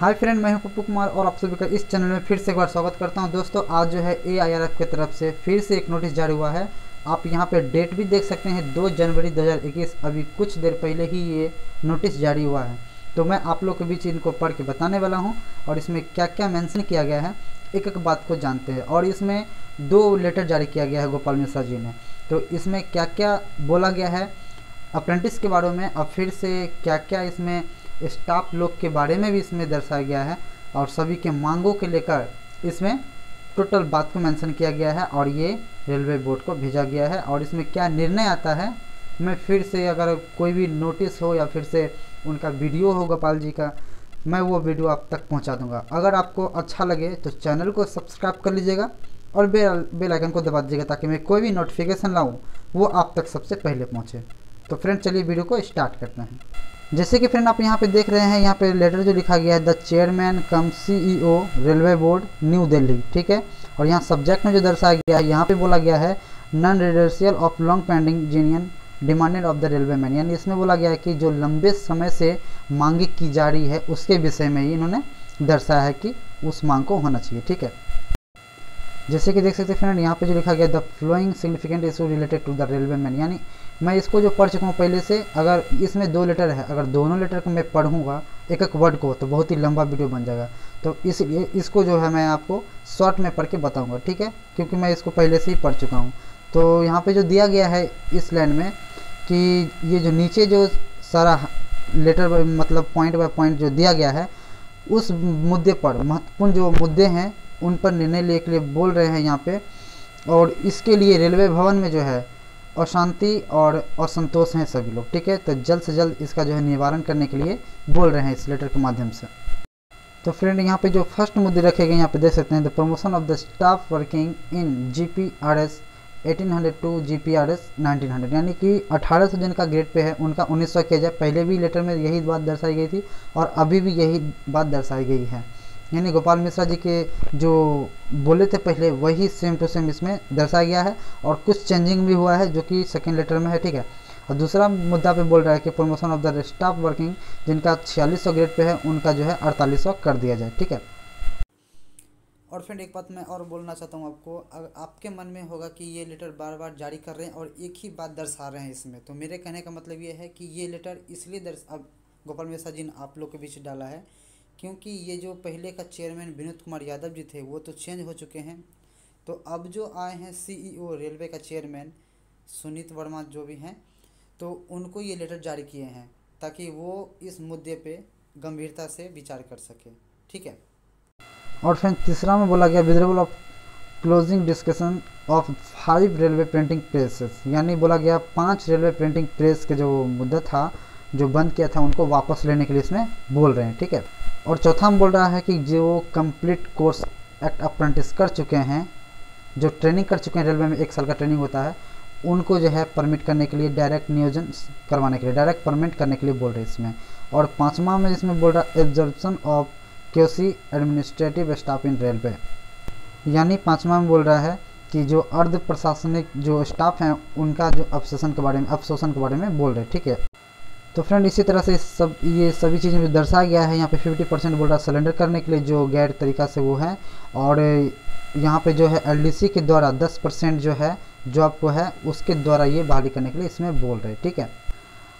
Hi friend, मैं हूँ पप्पू कुमार और आप सभी का इस चैनल में फिर से एक बार स्वागत करता हूँ। दोस्तों, आज जो है ए आई आर एफ़ की तरफ़ से फिर से एक नोटिस जारी हुआ है। आप यहाँ पे डेट भी देख सकते हैं 2 जनवरी 2021 अभी कुछ देर पहले ही ये नोटिस जारी हुआ है। तो मैं आप लोग के बीच इनको पढ़ के बताने वाला हूँ और इसमें क्या क्या मैंसन किया गया है एक एक बात को जानते हैं। और इसमें दो लेटर जारी किया गया है गोपाल मिश्रा जी ने। तो इसमें क्या क्या बोला गया है अप्रेंटिस के बारे में और फिर से क्या क्या इसमें स्टाफ लोग के बारे में भी इसमें दर्शाया गया है और सभी के मांगों के लेकर इसमें टोटल बात को मेंशन किया गया है और ये रेलवे बोर्ड को भेजा गया है और इसमें क्या निर्णय आता है, मैं फिर से अगर कोई भी नोटिस हो या फिर से उनका वीडियो हो गोपाल जी का, मैं वो वीडियो आप तक पहुँचा दूँगा। अगर आपको अच्छा लगे तो चैनल को सब्सक्राइब कर लीजिएगा और बेल बेल आइकन को दबा दीजिएगा ताकि मैं कोई भी नोटिफिकेशन लाऊं, वो आप तक सबसे पहले पहुँचे। तो फ्रेंड चलिए वीडियो को स्टार्ट करते हैं। जैसे कि फ्रेंड आप यहाँ पे देख रहे हैं, यहाँ पे लेटर जो लिखा गया है the chairman cum CEO railway board New Delhi ठीक है? और यहाँ सब्जेक्ट में जो दर्शाया गया है, यहाँ पे बोला गया है non redressal of long pending genuine demanded of the railway man यानी इसमें बोला गया है कि जो लंबे समय से मांगी की जा रही है, उसके विषय में ही इन्होंने दर्शाया है कि उस मांग को होना चाहिए, ठीक है? जैसे कि देख सकते हैं फ्रेंड, यहाँ पे जो लिखा गया the flowing significant issue related to the railway man यानी मैं इसको जो पढ़ चुका हूँ पहले से, अगर इसमें दो लेटर है, अगर दोनों लेटर को मैं पढ़ूँगा, एक एक वर्ड को तो बहुत ही लंबा वीडियो बन जाएगा। तो इसलिए इसको जो है मैं आपको शॉर्ट में पढ़ के बताऊँगा, ठीक है? क्योंकि मैं इसको पहले से ही पढ़ चुका हूँ। तो यहाँ पर जो दिया गया है इस लाइन में कि ये जो नीचे जो सारा लेटर मतलब पॉइंट बाय पॉइंट जो दिया गया है, उस मुद्दे पर, महत्वपूर्ण जो मुद्दे हैं उन पर निर्णय लेने के लिए बोल रहे हैं यहाँ पे। और इसके लिए रेलवे भवन में जो है अशांति और असंतोष हैं सभी लोग, ठीक है? तो जल्द से जल्द इसका जो है निवारण करने के लिए बोल रहे हैं इस लेटर के माध्यम से। तो फ्रेंड, यहाँ पे जो फ़र्स्ट मुद्दे रखे गए यहाँ पे देख सकते हैं, the promotion of the staff working in G P R S eighteen hundred to G P R S nineteen hundred यानी कि अठारह सौ जिनका ग्रेड पे है, उनका उन्नीस सौ किया जाए। पहले भी लेटर में यही बात दर्शाई गई थी, और अभी भी यही बात दर्शाई गई है। यानी गोपाल मिश्रा जी के जो बोले थे पहले, वही सेम टू सेम इसमें दर्शाया गया है और कुछ चेंजिंग भी हुआ है जो कि सेकेंड लेटर में है, ठीक है? और दूसरा मुद्दा पे बोल रहा है कि promotion of the staff working जिनका छियालीस ग्रेड पे है, उनका जो है अड़तालीस कर दिया जाए, ठीक है? और फ्रेंड एक बात मैं और बोलना चाहता हूँ आपको। अगर आपके मन में होगा कि ये लेटर बार बार जारी कर रहे हैं और एक ही बात दर्शा रहे हैं इसमें तो मेरे कहने का मतलब ये है कि ये लेटर इसलिए दर्श, अब गोपाल मिश्रा जी ने आप लोग के बीच डाला है क्योंकि ये जो पहले का चेयरमैन विनोद कुमार यादव जी थे, वो तो चेंज हो चुके हैं। तो अब जो आए हैं सीईओ रेलवे का चेयरमैन सुनीत वर्मा जो भी हैं तो उनको ये लेटर जारी किए हैं, ताकि वो इस मुद्दे पे गंभीरता से विचार कर सके। ठीक है? और फिर तीसरा में बोला गया withdrawal of closing discussion of five railway printing presses यानी बोला गया पाँच रेलवे प्रिंटिंग प्रेस के जो मुद्दा था जो बंद किया था उनको वापस लेने के लिए इसमें बोल रहे हैं, ठीक है? और चौथा में बोल रहा है कि जो कंप्लीट कोर्स एक्ट अप्रेंटिस कर चुके हैं, जो ट्रेनिंग कर चुके हैं रेलवे में, एक साल का ट्रेनिंग होता है, उनको जो है परमिट करने के लिए डायरेक्ट नियोजन करवाने के लिए डायरेक्ट परमिट करने के लिए बोल रहे हैं इसमें। और पाँचवा में इसमें बोल रहा है एब्जॉर्बन ऑफ़ क्योसी एडमिनिस्ट्रेटिव स्टाफ इन रेलवे यानी पाँचवा में बोल रहा है कि जो अर्ध प्रशासनिक जो स्टाफ हैं, उनका जो अवशोषण के बारे में अवशोषण के बारे में बोल रहे हैं, ठीक है? तो फ्रेंड इसी तरह से सब, ये सभी चीज़ें भी दर्शाया गया है। यहाँ पे 50 परसेंट बोल रहा है सिलेंडर करने के लिए, जो गैर तरीका से वो है। और यहाँ पे जो है एलडीसी के द्वारा 10 परसेंट जो है जॉब को है, उसके द्वारा ये बहाली करने के लिए इसमें बोल रहे हैं, ठीक है?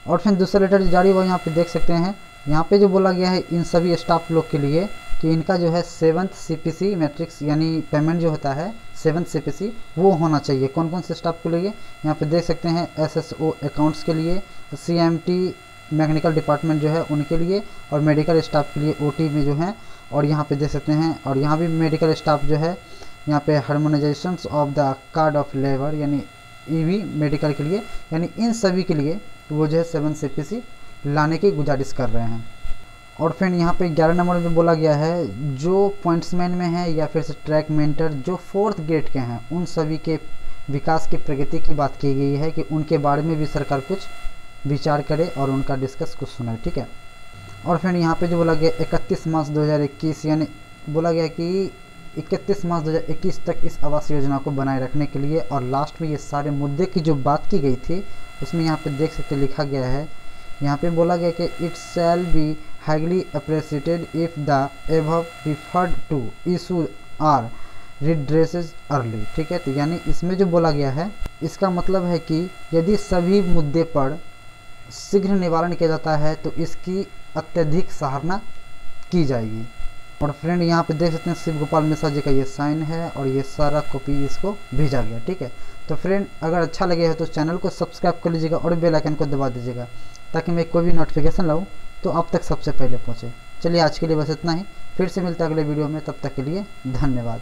और फिर दूसरा लेटर जारी हुआ यहाँ पर देख सकते हैं। यहाँ पर जो बोला गया है, इन सभी स्टाफ लोग के लिए कि इनका जो है सेवन्थ सी मैट्रिक्स यानी पेमेंट जो होता है सेवन्थ सी वो होना चाहिए। कौन कौन से स्टाफ के लिए? यहाँ पे देख सकते हैं एसएसओ अकाउंट्स के लिए सीएमटी मैकेनिकल डिपार्टमेंट जो है उनके लिए और मेडिकल स्टाफ के लिए ओटी में जो है और यहाँ पे दे सकते हैं और यहाँ भी मेडिकल स्टाफ जो है यहाँ पे harmonisation of the card of labour यानी ईवी मेडिकल के लिए यानी इन सभी के लिए वो जो है सेवन सी लाने की गुजारिश कर रहे हैं। और फिर यहाँ पे ग्यारह नंबर में बोला गया है, जो पॉइंट्समैन में है या फिर ट्रैक मेंटर जो फोर्थ ग्रेड के हैं, उन सभी के विकास की प्रगति की बात की गई है कि उनके बारे में भी सरकार कुछ विचार करे और उनका डिस्कस कुछ सुनाए ठीक है? और फिर यहाँ पे जो बोला गया इकतीस मार्च 2021 यानी बोला गया कि इकतीस मार्च 2021 तक इस आवास योजना को बनाए रखने के लिए और लास्ट में ये सारे मुद्दे की जो बात की गई थी, उसमें यहाँ पे देख सकते लिखा गया है। यहाँ पे बोला गया कि it shall be highly appreciated if the above referred two issue are redresses early ठीक है? तो यानी इसमें जो बोला गया है, इसका मतलब है कि यदि सभी मुद्दे पर शीघ्र निवारण किया जाता है तो इसकी अत्यधिक सराहना की जाएगी। और फ्रेंड यहाँ पे देख सकते हैं शिव गोपाल मिश्रा जी का ये साइन है और ये सारा कॉपी इसको भेजा गया, ठीक है? तो फ्रेंड अगर अच्छा लगे हो तो चैनल को सब्सक्राइब कर लीजिएगा और बेल आइकन को दबा दीजिएगा, ताकि मैं कोई भी नोटिफिकेशन लाऊँ तो आप तक सबसे पहले पहुँचे। चलिए आज के लिए बस इतना ही, फिर से मिलता है अगले वीडियो में, तब तक के लिए धन्यवाद।